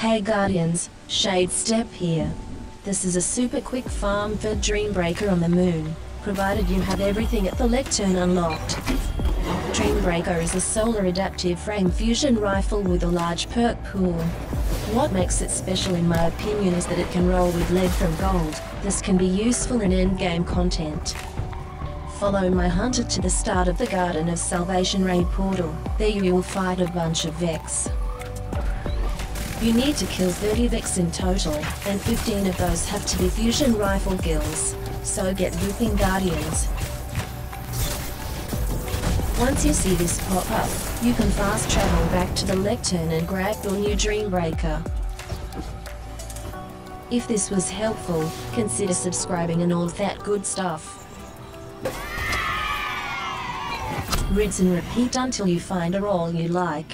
Hey Guardians, Shadestep here. This is a super quick farm for Dream Breaker on the moon, provided you have everything at the lectern unlocked. Dream Breaker is a solar adaptive frame fusion rifle with a large perk pool. What makes it special in my opinion is that it can roll with lead from gold. This can be useful in endgame content. Follow my hunter to the start of the Garden of Salvation raid portal. There you will fight a bunch of Vex. You need to kill 30 Vex in total, and 15 of those have to be fusion rifle kills. So get Vooping Guardians. Once you see this pop up, you can fast travel back to the lectern and grab your new Dream Breaker. If this was helpful, consider subscribing and all that good stuff. Rinse and repeat until you find a roll you like.